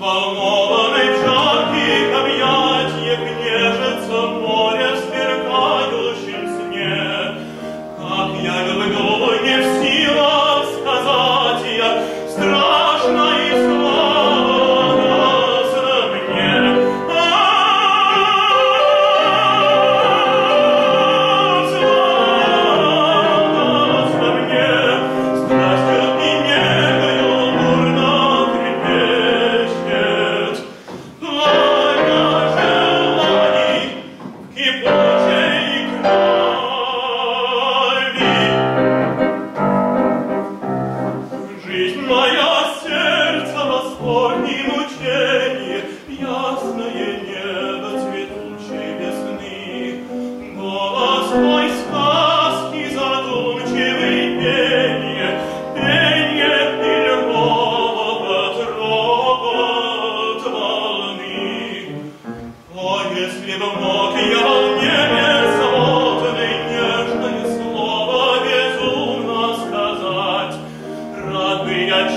Malmo.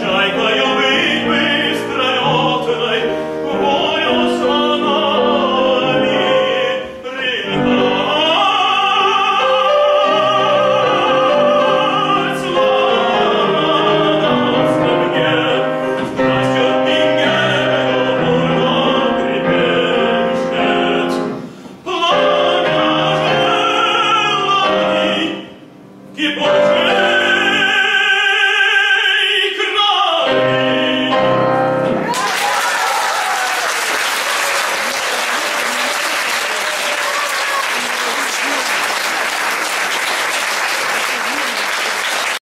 Чайкою